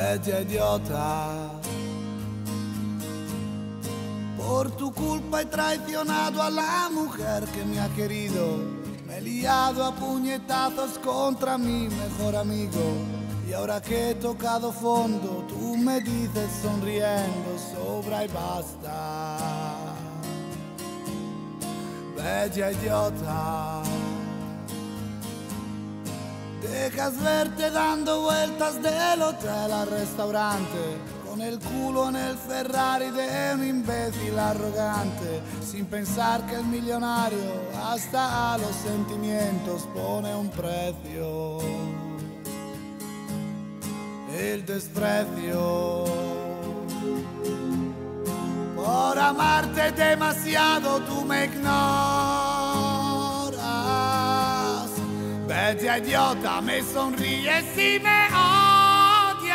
bella idiota. Por tu culpa he traicionado a la mujer que me ha querido. Me he liado a puñetazos contra mi mejor amigo. Y ahora que he tocado fondo, tú me dices sonriendo, sobra y basta. Bella idiota. Dejas verte dando vueltas del hotel al restaurante, con el culo en el Ferrari de un imbécil arrogante, sin pensar que el millonario hasta a los sentimientos pone un precio. El desprecio. Por amarte demasiado tú me ignoras. Bella idiota, me sonríes y me odias.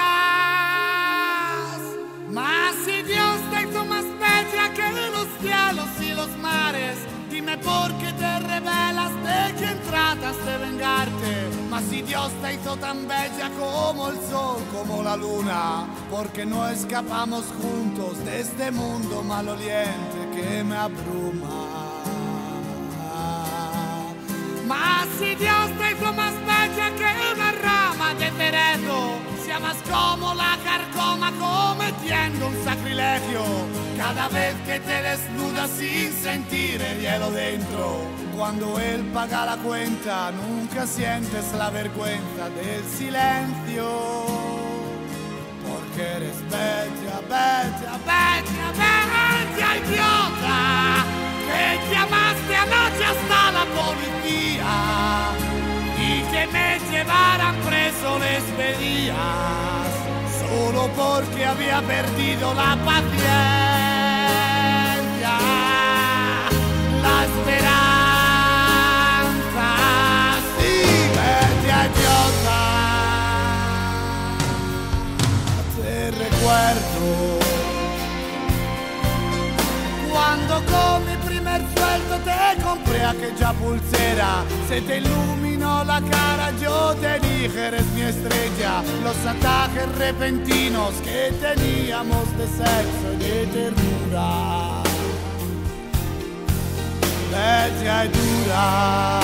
Mas si Dios te hizo más bella que los cielos y los mares, dime por qué te revelas de quien tratas de vengarte. Mas si Dios te hizo tan bella como el sol, como la luna, porque no escapamos juntos de este mundo maloliente que me abruma. Mas si Dios amas como la carcoma cometiendo un sacrilegio, cada vez que te desnudas sin sentir el hielo dentro, cuando él paga la cuenta, nunca sientes la vergüenza del silencio. Porque eres bella, bella, bella, bella idiota que llamaste anoche hasta la policía y que me llevaran pedías solo porque había perdido la paciencia, la esperanza, sí, bella idiota, te recuerdo cuando con mi sueldo te compré aquella pulsera, se te iluminó la cara, yo te dije eres mi estrella. Los ataques repentinos que teníamos de sexo y de ternura, bella y dura,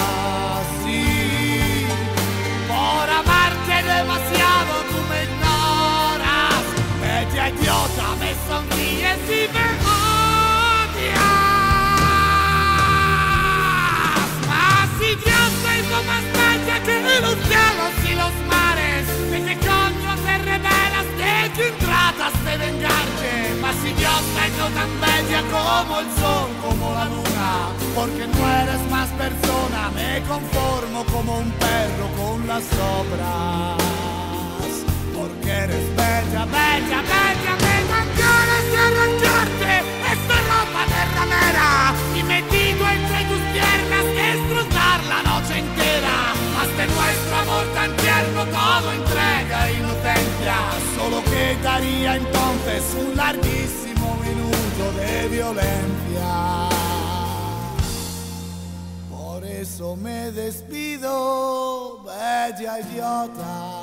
Tan bella como el sol, como la luna, porque no eres más persona, me conformo como un perro con las obras. Porque eres bella, bella, bella, me dan ganas de arrancarte esta ropa de ramera y metido entre tus piernas destrozar la noche entera. Más de nuestro amor tan tierno todo entrega inocencia. Solo quedaría entonces un larguísimo minuto de violencia. Por eso me despido, bella idiota.